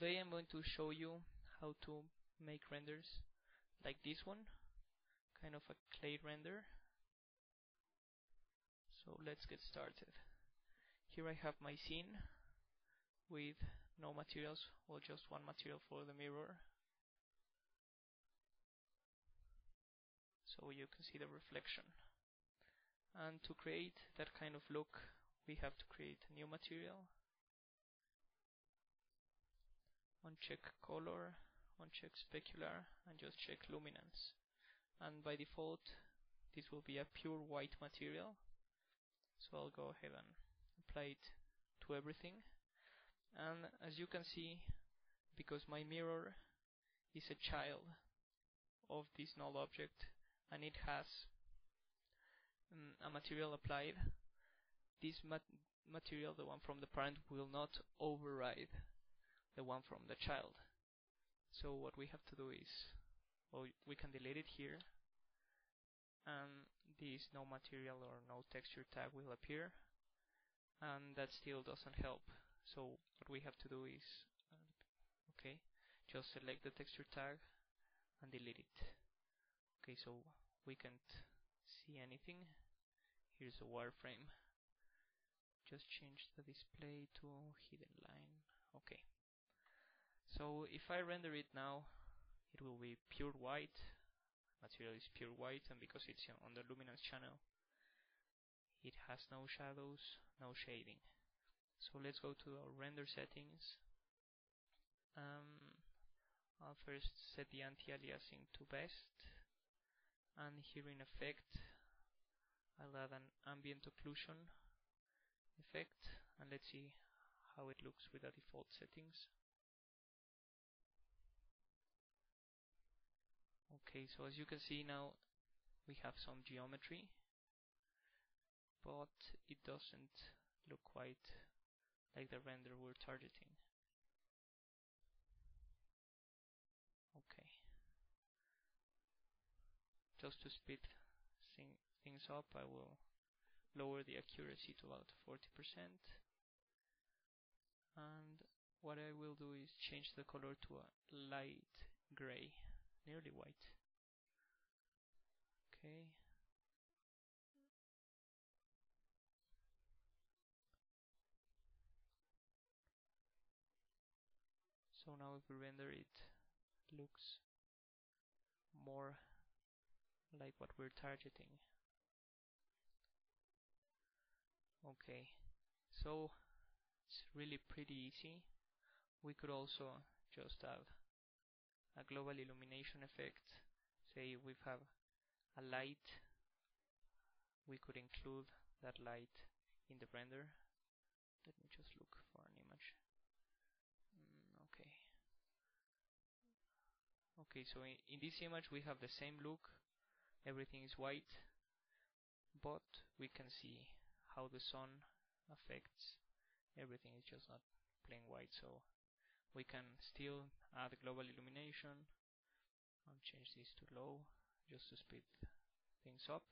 Today I'm going to show you how to make renders like this one, kind of a clay render. So let's get started. Here I have my scene with no materials, or just one material for the mirror. So you can see the reflection. And to create that kind of look, we have to create a new material. Uncheck color, uncheck specular, and just check luminance. And by default, this will be a pure white material. So I'll go ahead and apply it to everything. And as you can see, because my mirror is a child of this null object and it has um, a material applied, this mat material, the one from the parent, will not override the one from the child. So what we have to do is, well, we can delete it here, and this no material or no texture tag will appear, and that still doesn't help. So what we have to do is, okay, just select the texture tag and delete it. Okay, so we can't see anything. Here's a wireframe. Just change the display to hidden line. Okay. So if I render it now, it will be pure white. Material is pure white, and because it's on the luminance channel, it has no shadows, no shading. So let's go to our render settings. Um, I'll first set the anti-aliasing to best, and here in effect, I'll add an ambient occlusion effect, and let's see how it looks with the default settings. Okay, so as you can see now, we have some geometry, but it doesn't look quite like the render we're targeting. Okay. Just to speed things up, I will lower the accuracy to about 40%. And what I will do is change the color to a light gray, nearly white. Okay. So now if we render it, looks more like what we're targeting. Okay, so it's really pretty easy. We could also just have a global illumination effect. Say we have a light, we could include that light in the render. Let me just look for an image. Mm, okay, Okay, so in, in this image we have the same look, everything is white, but we can see how the sun affects. Everything is just not plain white so we can still add global illumination. I'll change this to low just to speed things up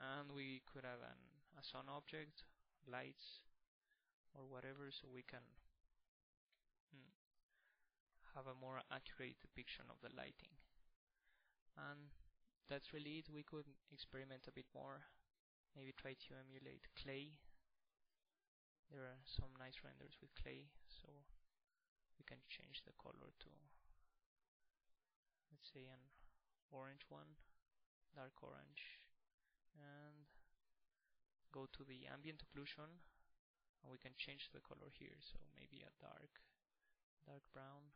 and we could have an, a sun object lights or whatever so we can mm, have a more accurate depiction of the lighting. And that's really it. We could experiment a bit more, maybe try to emulate clay. There are some nice renders with clay, so we can change the color to, let's say, an orange one, dark orange, and go to the ambient occlusion, and we can change the color here, so maybe a dark, dark brown.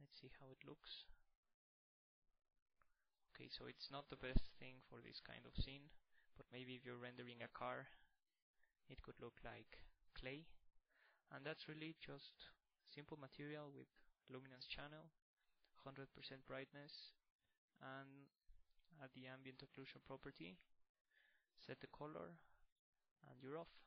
Let's see how it looks. Okay, so it's not the best thing for this kind of scene, but maybe if you're rendering a car, it could look like clay. And that's really just simple material with luminance channel, 100% brightness, and add the ambient occlusion property, set the color, and you're off.